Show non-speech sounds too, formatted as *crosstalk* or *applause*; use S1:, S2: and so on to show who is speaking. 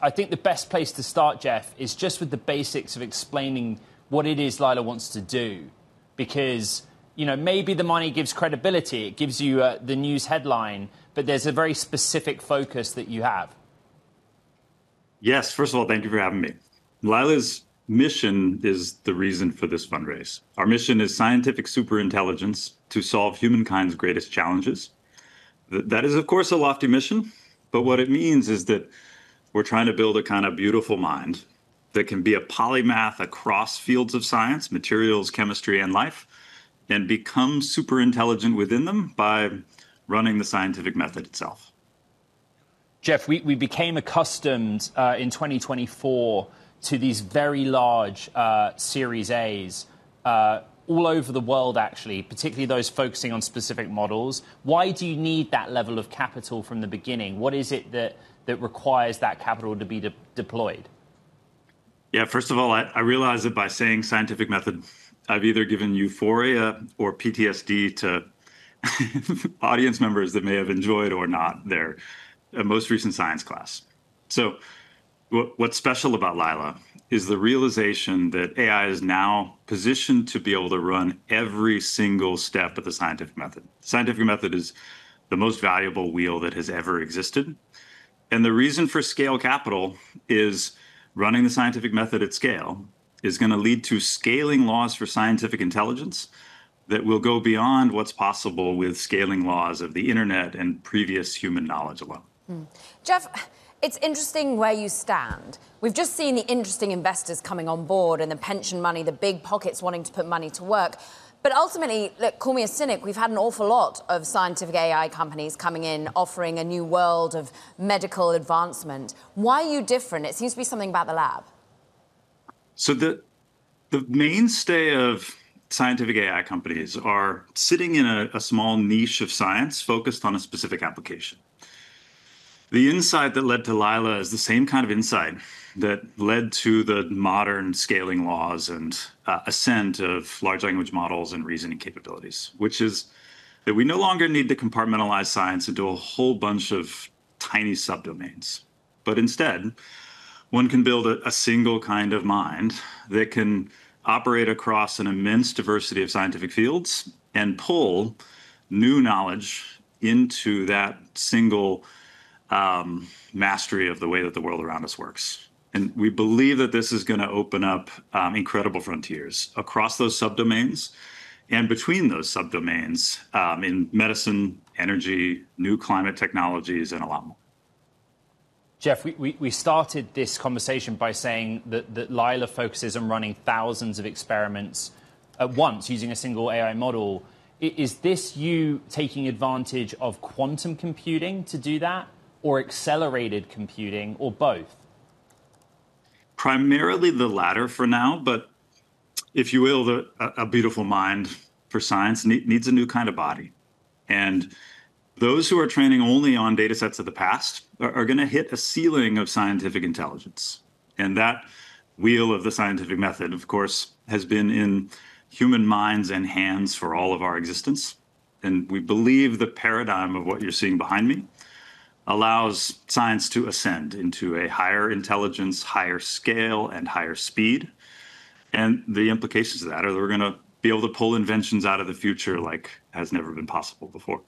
S1: I think the best place to start, Geoff, is just with the basics of explaining what it is Lila wants to do. Because, you know, maybe the money gives credibility, it gives you uh, the news headline, but there's a very specific focus that you have.
S2: Yes, first of all, thank you for having me. Lila's mission is the reason for this fundraise. Our mission is scientific superintelligence to solve humankind's greatest challenges. That is, of course, a lofty mission, but what it means is that we're trying to build a kind of beautiful mind that can be a polymath across fields of science, materials, chemistry, and life, and become super intelligent within them by running the scientific method itself.
S1: Geoff, we, we became accustomed uh, in 2024 to these very large uh, Series A's uh, all over the world, actually, particularly those focusing on specific models. Why do you need that level of capital from the beginning? What is it that, that requires that capital to be de- deployed?
S2: Yeah, first of all, I, I realize that by saying scientific method, I've either given euphoria or PTSD to *laughs* audience members that may have enjoyed or not their uh, most recent science class. So, what, what's special about Lila is the realization that AI is now positioned to be able to run every single step of the scientific method. The scientific method is the most valuable wheel that has ever existed. And the reason for scale capital is running the scientific method at scale is going to lead to scaling laws for scientific intelligence that will go beyond what's possible with scaling laws of the internet and previous human knowledge alone. Mm.
S3: Geoff, it's interesting where you stand. We've just seen the interesting investors coming on board and the pension money, the big pockets wanting to put money to work. But ultimately, look, call me a cynic, we've had an awful lot of scientific AI companies coming in offering a new world of medical advancement. Why are you different? It seems to be something about the lab.
S2: So the the mainstay of scientific AI companies are sitting in a, a small niche of science focused on a specific application. The insight that led to Lila is the same kind of insight that led to the modern scaling laws and uh, ascent of large language models and reasoning capabilities, which is that we no longer need to compartmentalize science into a whole bunch of tiny subdomains. But instead, one can build a, a single kind of mind that can operate across an immense diversity of scientific fields and pull new knowledge into that single um, mastery of the way that the world around us works. And we believe that this is going to open up um, incredible frontiers across those subdomains and between those subdomains um, in medicine, energy, new climate technologies, and a lot more.
S1: Geoff, we, we, we started this conversation by saying that, that Lila focuses on running thousands of experiments at once using a single AI model. Is this you taking advantage of quantum computing to do that? Or accelerated computing or both?
S2: Primarily the latter for now, but if you will, the, a, a beautiful mind for science need, needs a new kind of body. And those who are training only on data sets of the past are, are going to hit a ceiling of scientific intelligence. And that wheel of the scientific method, of course, has been in human minds and hands for all of our existence. And we believe the paradigm of what you're seeing behind me allows science to ascend into a higher intelligence, higher scale, and higher speed. And the implications of that are that we're going to be able to pull inventions out of the future like has never been possible before.